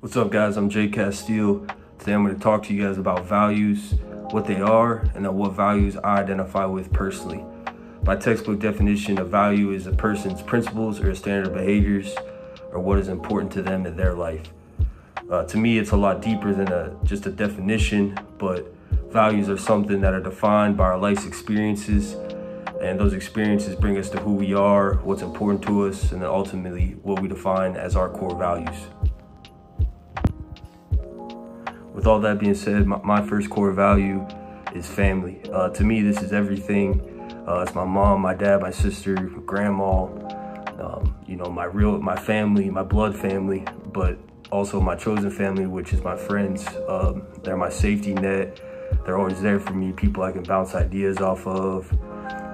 What's up guys, I'm Jake Casteel. Today I'm going to talk to you guys about values, what they are, and then what values I identify with personally. By textbook definition, a value is a person's principles or standard behaviors or what is important to them in their life. Uh, to me, it's a lot deeper than a, just a definition, but values are something that are defined by our life's experiences and those experiences bring us to who we are, what's important to us, and then ultimately what we define as our core values. With all that being said, my, my first core value is family. Uh, to me, this is everything. Uh, it's my mom, my dad, my sister, grandma, um, you know, my real, my family, my blood family, but also my chosen family, which is my friends. Um, they're my safety net. They're always there for me, people I can bounce ideas off of,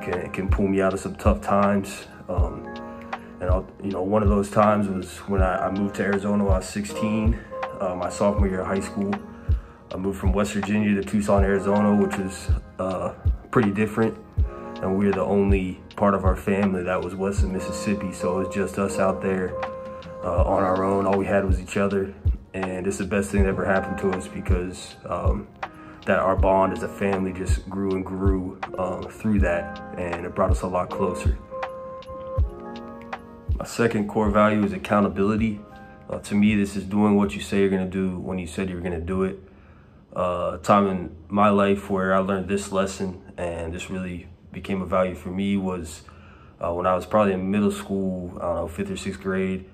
can, can pull me out of some tough times. Um, and I'll, you know, one of those times was when I, I moved to Arizona when I was 16, uh, my sophomore year of high school. I moved from West Virginia to Tucson, Arizona, which was uh, pretty different. And we were the only part of our family that was west of Mississippi. So it was just us out there uh, on our own. All we had was each other. And it's the best thing that ever happened to us because um, that our bond as a family just grew and grew um, through that. And it brought us a lot closer. My second core value is accountability. Uh, to me, this is doing what you say you're gonna do when you said you were gonna do it uh, time in my life where I learned this lesson and this really became a value for me was uh, when I was probably in middle school, I don't know, fifth or sixth grade.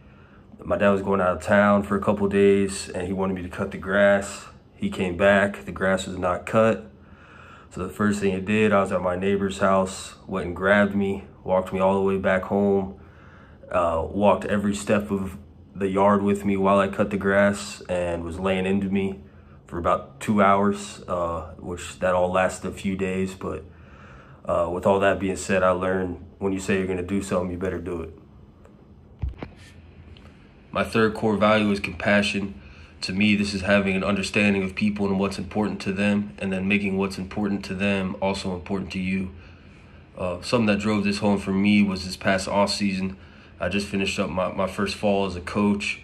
My dad was going out of town for a couple days and he wanted me to cut the grass. He came back, the grass was not cut. So the first thing he did, I was at my neighbor's house, went and grabbed me, walked me all the way back home, uh, walked every step of the yard with me while I cut the grass and was laying into me for about two hours, uh, which that all lasted a few days. But uh, with all that being said, I learned when you say you're going to do something, you better do it. My third core value is compassion. To me, this is having an understanding of people and what's important to them, and then making what's important to them also important to you. Uh, something that drove this home for me was this past off season. I just finished up my, my first fall as a coach,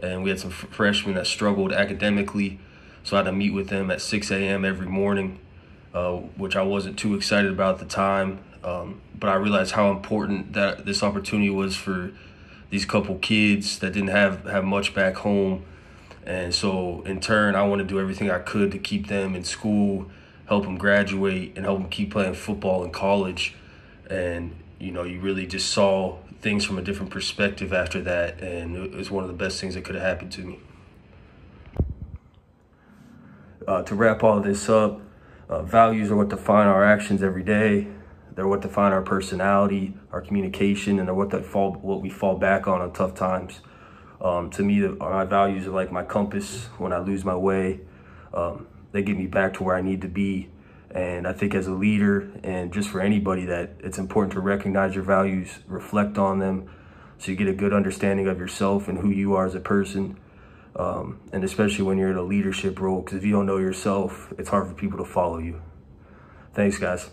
and we had some freshmen that struggled academically so I had to meet with them at 6 a.m. every morning, uh, which I wasn't too excited about at the time. Um, but I realized how important that this opportunity was for these couple kids that didn't have, have much back home. And so in turn, I want to do everything I could to keep them in school, help them graduate, and help them keep playing football in college. And, you know, you really just saw things from a different perspective after that. And it was one of the best things that could have happened to me. Uh, to wrap all this up, uh, values are what define our actions every day. They're what define our personality, our communication, and they're what, fall, what we fall back on on tough times. Um, to me, my values are like my compass when I lose my way. Um, they get me back to where I need to be. And I think as a leader and just for anybody that it's important to recognize your values, reflect on them, so you get a good understanding of yourself and who you are as a person um, and especially when you're in a leadership role, because if you don't know yourself, it's hard for people to follow you. Thanks, guys.